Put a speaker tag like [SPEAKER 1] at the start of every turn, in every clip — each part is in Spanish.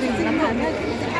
[SPEAKER 1] 对你们看卖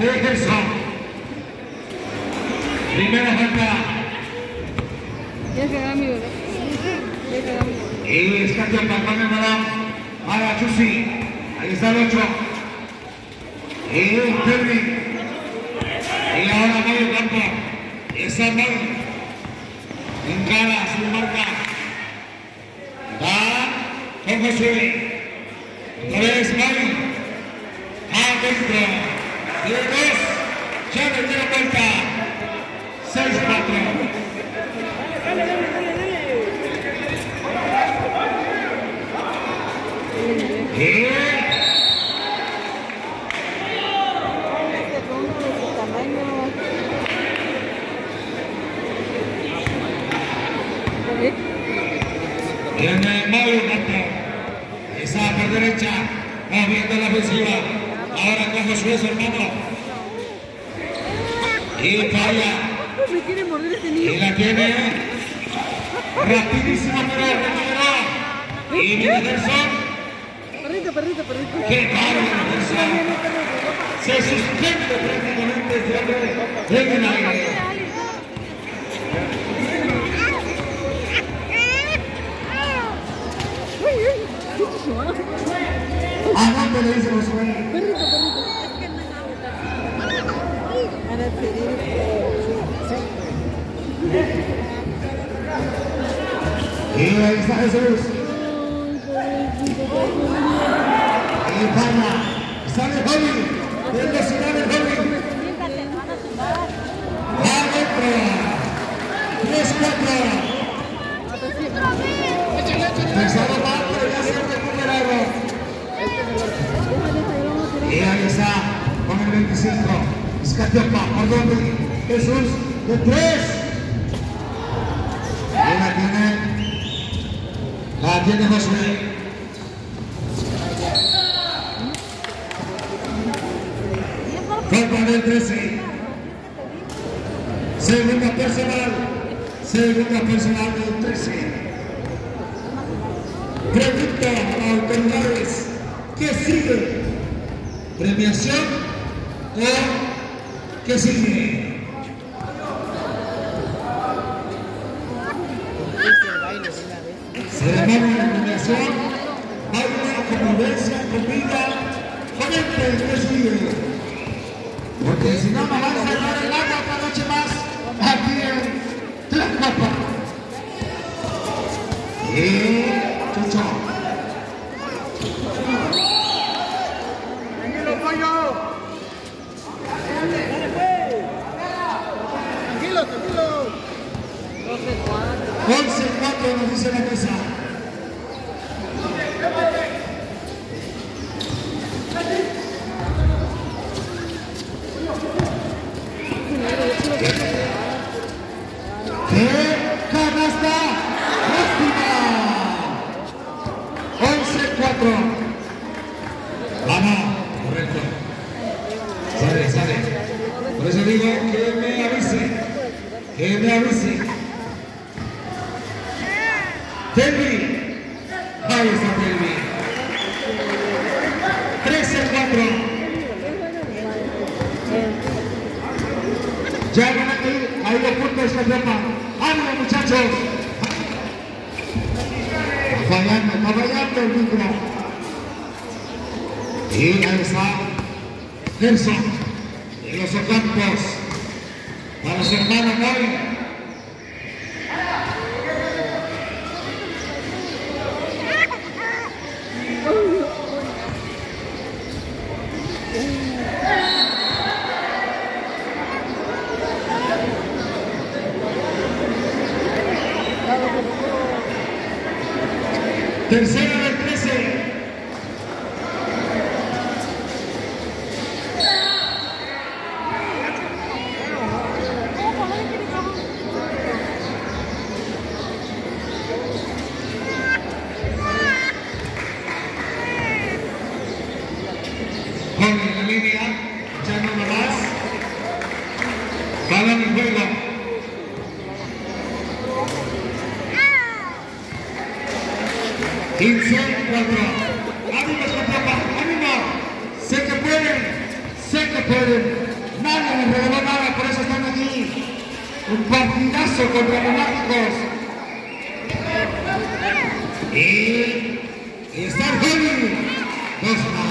[SPEAKER 1] Wilkerson. Primera falta. Ya mi bebé. Y escape al el para Chusi. Ahí está el 8. Y Kirby. Y ahora Mario Campo. Y San Entradas. derecha, abriendo la ofensiva. Ahora con Josué Sermano. Y falla. Y la tiene. Rapidísima, pero recuperada. Y Miguel
[SPEAKER 2] Perrito, perrito, perrito.
[SPEAKER 1] ¡Qué paro de Se suspende prácticamente este hombre.
[SPEAKER 2] Uy, qué chihuahua.
[SPEAKER 1] ¿A dónde le dice Josué?
[SPEAKER 2] Perrito, perrito.
[SPEAKER 1] Y ahí está Jesús. Y para, sale Holly. Del nacional de Holly. Adentro. 3-4. Pensaron Escatiopa, ¿por dónde? Jesús, de 3. Y la tiene. La tiene Josué. Falta del 13. Segunda personal. Segunda personal del 13. Pregunta a autoridades. ¿Qué sigue? ¿Premiación qué sigue? Ceremonia de premiación, baile, convivencia, comida, comenten qué sigue. Porque si no, me van a cerrar el agua otra noche más aquí en Tlaxcapa. Y Chucho. 4 nos dice la mesa. ¡Qué canasta! ¡Lástima! 11 4. Ana, correcto. Sale, sale. Por eso digo que me avise. Que me avise. Telvi. Ahí está Telvi. 13 4. Ya van a ir ahí los puntos esta etapa. ¡Ánimo muchachos! Está fallando, está fallando el micro. Y ahí está Gerson en los ocampos para su hermano Moy. 15 4. Ánimo, copapas, ánimo. Sé que pueden, sé que pueden. Nadie nos regaló nada, por eso están aquí. Un partidazo contra Monárquicos. Y, y estar bien. Dos más.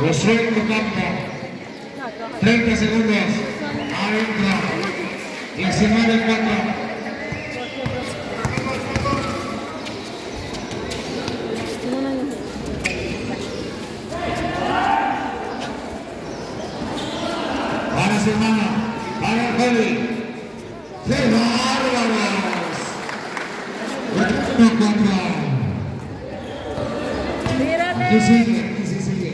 [SPEAKER 1] Josué Campo. 30 segundos. Adentro. 19 4. semana para el Joli. ¡Qué bárbaros! Uno contra. Aquí sigue, aquí sí sigue.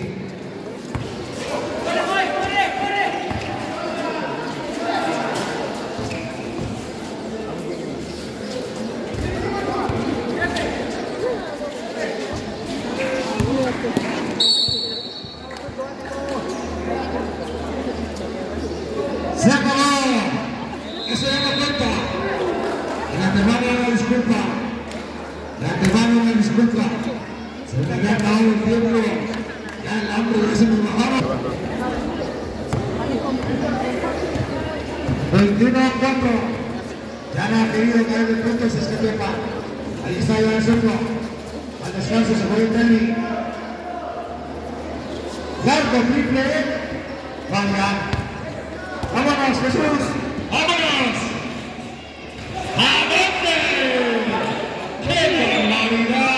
[SPEAKER 1] Se acabó. Eso ya no cuenta. De antemano una disculpa. De Se me había acabado el tiempo. Ya el hambre ya se me bajaba. 21 a 4. Ya no ha querido caer de puntos, es que. Ahí está ya el centro. Al descanso se fue el tenis. Largo triple. Vaya. ¡Vámonos, Jesús! ¡Vámonos! ¿A dónde? ¡Qué barbaridad!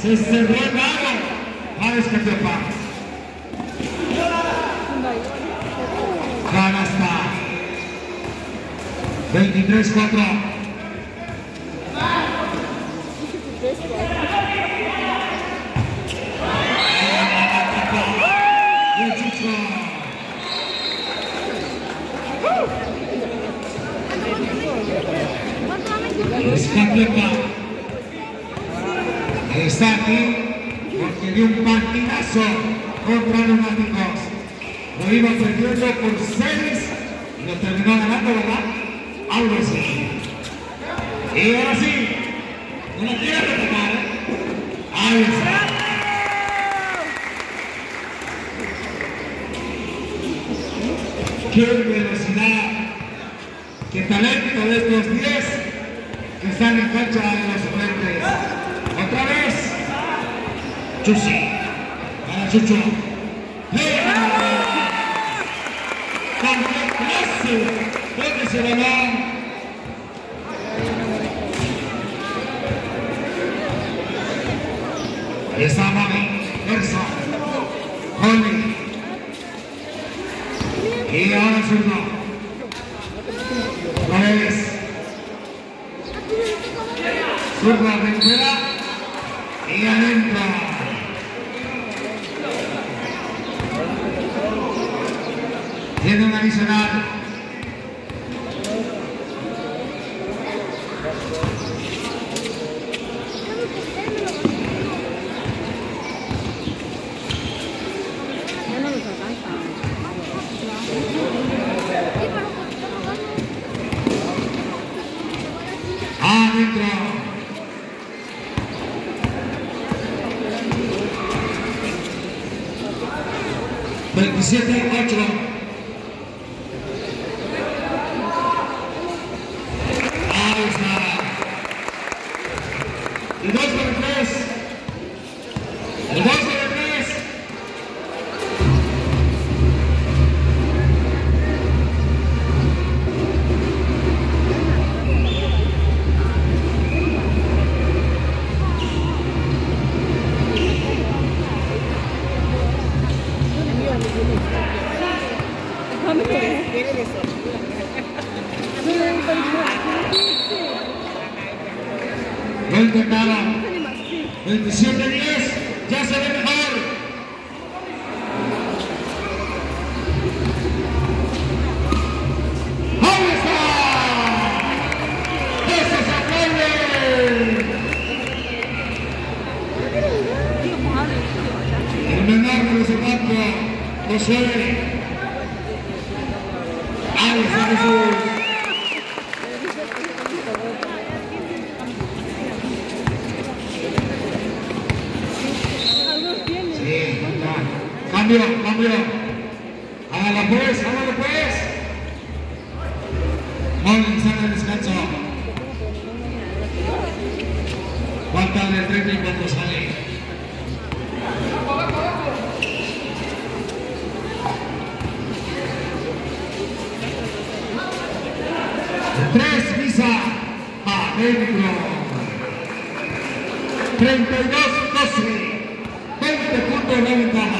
[SPEAKER 1] Se cerró el mano. Para Escatepa. Canasta. 23-4. Escatepa. Está un partidazo contra los náticos. Lo iba perdiendo por 6 y lo terminó ganando, ¿verdad? Algo así. Y ahora sí, no lo quiere retocar. ¿eh? Ahí. Qué velocidad, qué talento de estos 10 que están en cancha de los suplentes. Otra vez, Chusi, para Chucho. ¡Venga! Con qué clase, toque ese balón. Esa Zipek Nicholas. Josué. Dynamic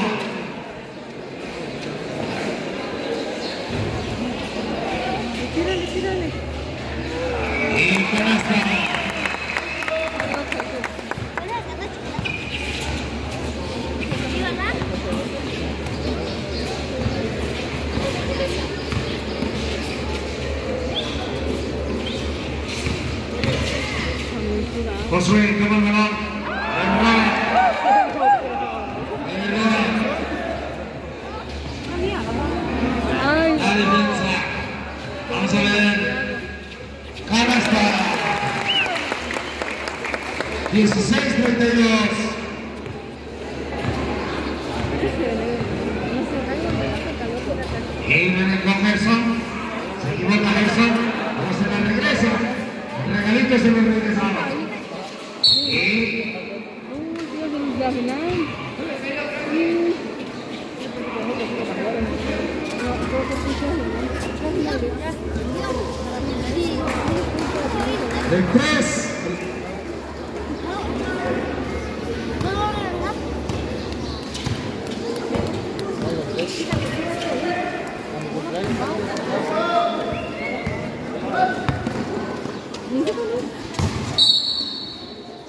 [SPEAKER 1] The Chris.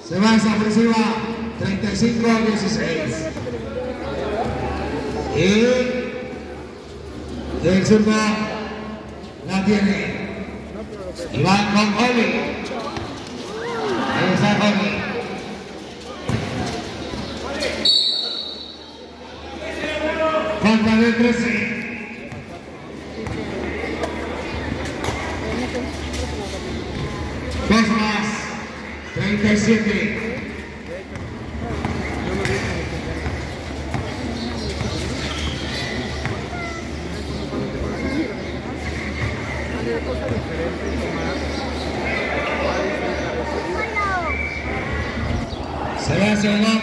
[SPEAKER 1] Se va San Francisco. 25 al 16. Y el zurda la tiene Iván con Oli. Ahí está Falta de 13. There's a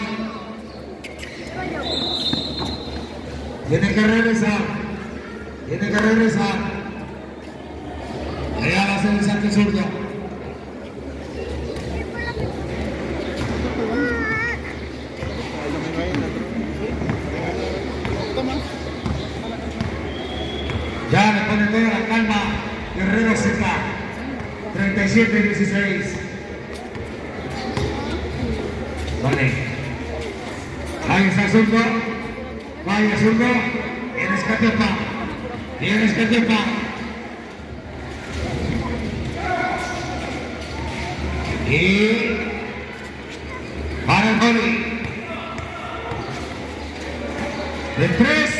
[SPEAKER 1] de tres,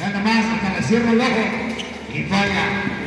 [SPEAKER 1] nada más hasta la cierra el y falla.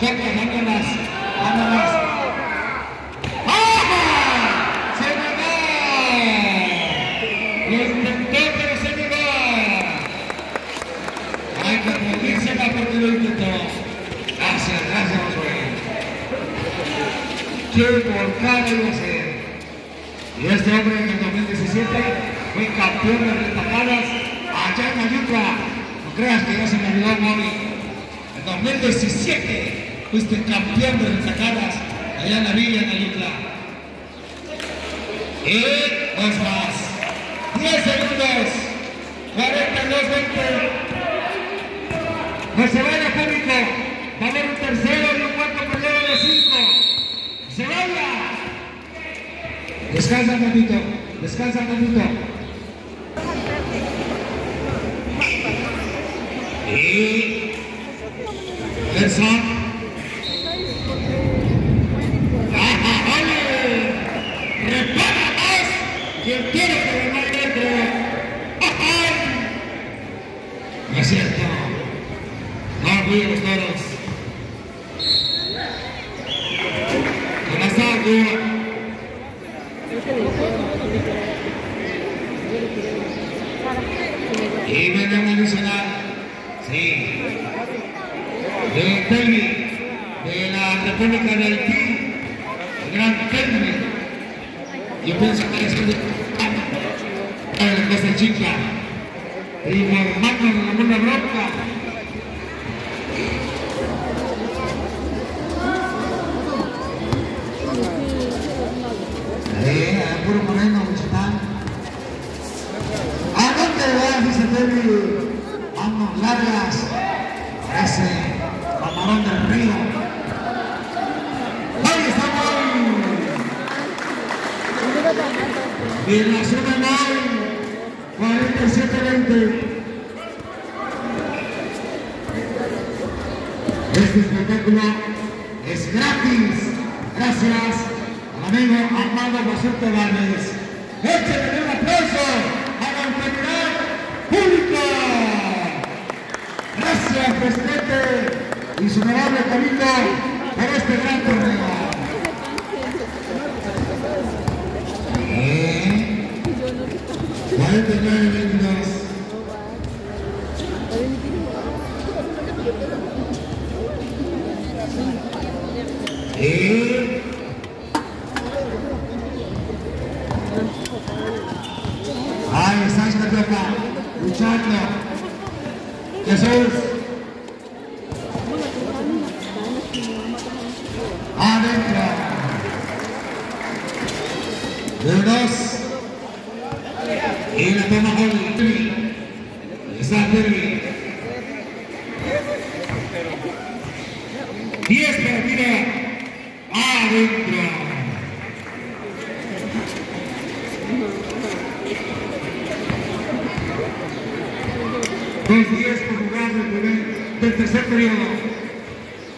[SPEAKER 1] Copas, vámonos, vámonos. ¡Se negó! Lo intentó, pero se negó. Hay que aplaudírsela porque lo intentó. Gracias, gracias, Josué. Qué volcada iba a ser. Y este hombre en el 2017 fue campeón de retacadas allá en Ayuca. No creas que ya se me olvidó, Mori. En 2017 fuiste campeón de retacadas allá en la villa en Ayuca. Y dos más. 10 segundos. 42, 20. No se vaya público. Va a haber un tercero y un cuarto periodo de 5. ¡Se vaya! Descansa un ratito, descansa un ratito. Y Gerson. ¡Ajá, ole! ¡Repara más! Quien quiere que le vaya dentro. ¡Ajá! No es cierto. No olvide los toros. Con esta altura. Y viene un adicional, sí, de Telmi, de la República de Haití, el gran Telmi. Yo pienso que es de la Costa Chica, primo hermano de la Mona Bronca. Eh, a puro moreno, Wichitán. ¿A dónde vas? Dice Terry. Largas. Parece camarón del río. ¡Ahí estamos! Y en la zona no 47-20. Este espectáculo es gratis. Gracias al amigo Armando Basurto Valdez. Échenle un aplauso a la autoridad pública. Gracias, presidente y su honorable cabildo por este gran torneo. Eh, 49 22. Y Ahí está esta toca, luchando. Jesús. Adentro. De dos. Y la toma Holly. Está Terry. Diez para tira. Adentro. Dos diez por jugar del, primer- del tercer periodo.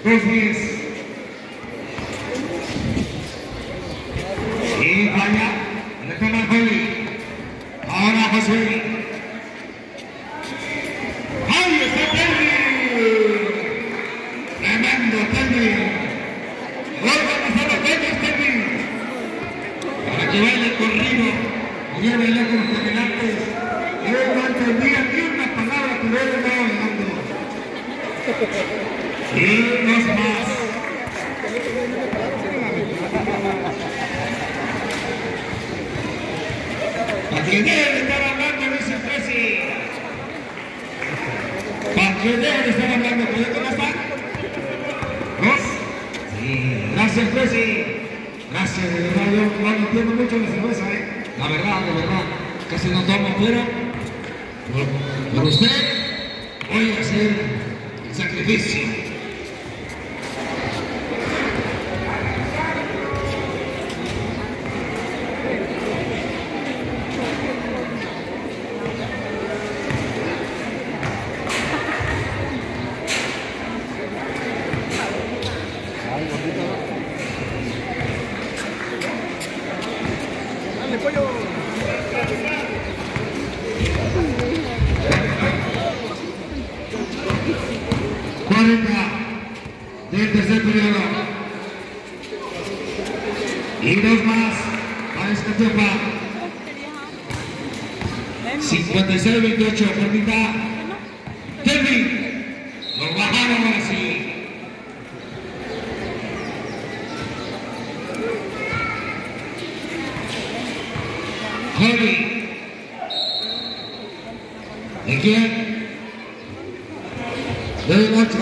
[SPEAKER 1] Dos diez. Y vaya, le toma Holly. Ahora Josué. ¡Ahí está Terry! Tremendo Terry. Vuelvan a hacer los goles, Terry. Para que baile corrido y lleve lejos los caminantes. Yo no entendía ni una palabra que él estaba hablando. Dos más. ¿Para qué deben estar hablando, el Presi? ¿Para qué deben estar hablando? ¿Puede cómo están? ¿Dos? Sí. Gracias, Presi. Gracias, de verdad, yo no entiendo mucho la cerveza, ¿eh? La verdad, la verdad. Casi no tomo, pero por, usted el 40 del tercer periodo. Y dos más para Escatepa. 56-28, permita. Kelvin. Lo bajaron ahora sí. Kelvin. ¿De quién? Del 8.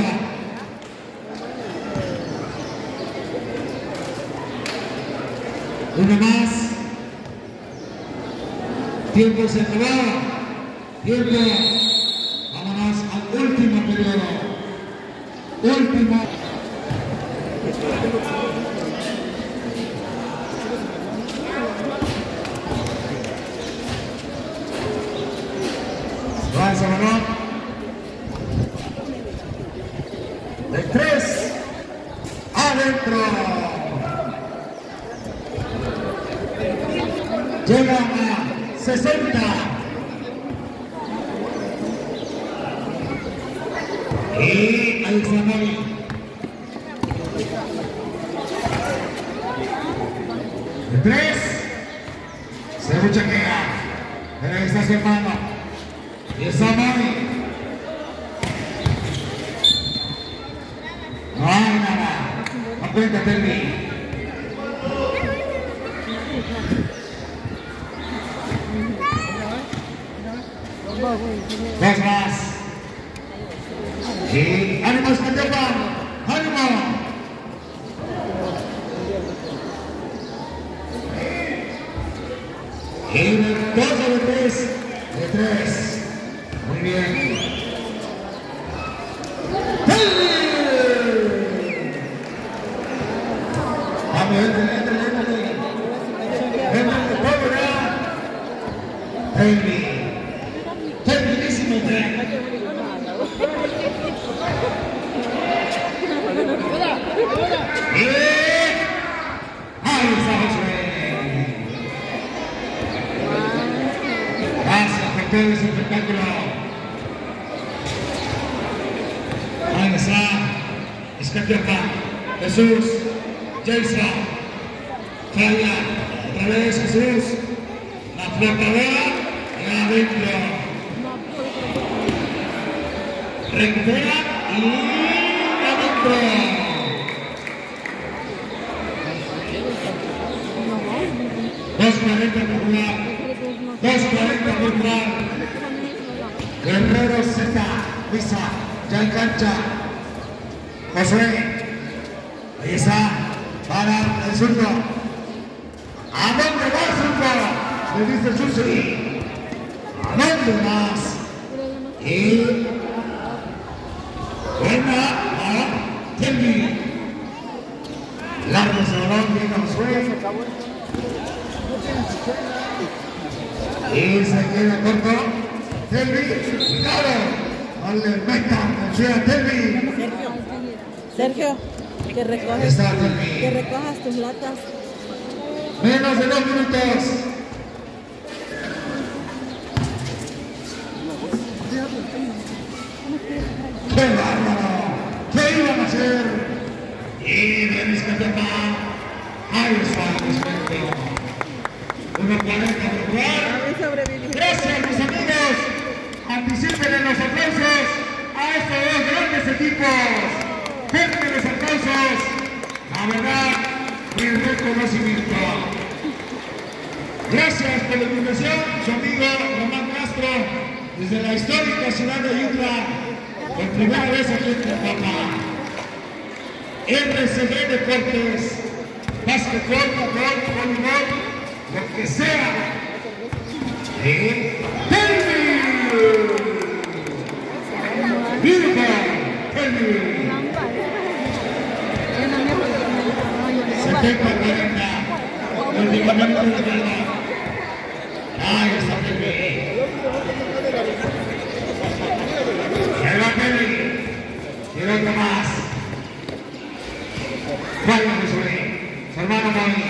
[SPEAKER 1] Uno más. Tiempo se acabó. Tiempo. Vámonos al último periodo. Último. Avanza. De tres. Adentro. Llega a 60. Y ahí está Mari. De tres. Se buchaquea. Pero ahí está su hermano. Y está Mari. No hay nada. No cuenta, Termi. Dos más. Y ánimos que llevan. ¡Ánimo! Dos de tres. De tres. Muy bien. Vamos, entre, entre, entre. Entre, todo ya. Termi. Terminísimo tren. Y ahí está Josué. Gracias por todo ese espectáculo. Ahí está. Escatepa. Jesús. Jason. Falla. Otra vez Jesús. La flotadora. Y adentro. Recupera y adentro. Dos cuarenta popular. Dos cuarenta popular. Guerrero Z. Luisa. Ya cancha. Josué. Está. Para el zurdo. ¿A dónde va el zurdo? Le dice Susi. ¿A dónde vas? Y Buena a Telmi. Largo ese balón, llega Josué. Y se queda corto. Telmi, cuidado. No le metan el a Telmi.
[SPEAKER 3] Sergio, Sergio, que recojas, que recojas tus latas.
[SPEAKER 1] Menos de dos minutos. ¡Qué bárbaro! ¿Qué iban a hacer? Y bien Escatepa. Ahí está el respeto. 1.40 por jugar. Gracias mis amigos. Anticipen en los aplausos a estos dos grandes equipos. Fuertes los aplausos. La verdad, mi reconocimiento. Gracias por la invitación, su amigo Román Castro, desde la histórica ciudad de Ayutla, por primera vez aquí en Tlaxcala. RCD Deportes, básquetbol, fútbol, voleibol, lo que sea. ¡Termi! ¡Beautiful! ¡Termi! 70 40 último minuto de vida ahí está Termi ahí va Termi y otro más Josué su hermano